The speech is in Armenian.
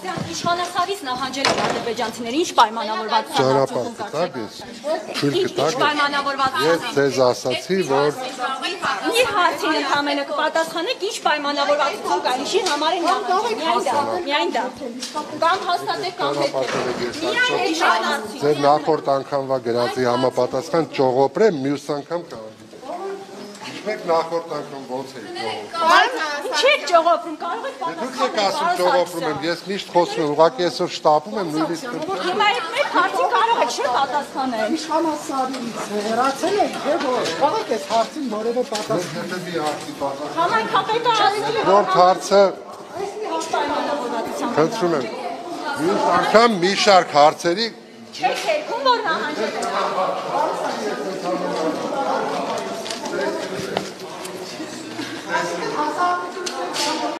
Սարգսյան իշխանասարից նահանջել են ադրբեջանցիները ինչ պայմանավորվածության Ճանապարհ կտակ ես։ Ինչ կտակ։ պայմանավորվածության Ես ձեզ ասացի, որ Մի հարցին ընդհանրապես կպատասխանեք ինչ պայմանավորվածություն կա, ինչի համար են նահանջել։ Միայն դա, միայն դա։ Կամ հաստատեք կամ հետ։ ես Միայն ժամանակ։ Ձեր նախորդ անգամվա գրածի համապատասխան ճողոպրեմ, մյուս անգամ կհանդիպ։ Իշմեք նախորդ անգամ ոնց եք ճողոպրում։ Ինչ եք ճողոպում, կարող եք Դուք եք ասում ճողոպրում եմ, ես միշտ խոսում եմ, ուղղակի այսօր շտապում եմ նույնիսկ Հիմա այդ մեկ հարցին կարող եք չէ պատասխանել։ Իշխանասարից հեռացել եք, թե ոչ։ Կարող եք հարցին որևէ պատասխան։ հետևի հարցի պատասխան։ Համայնքապետը ասել է Նորդ հարցը խնդրում եմ։ Մյուս անգամ մի շարք հարցերի Չեք երկում, որ նահանջել アサヒスーパードライ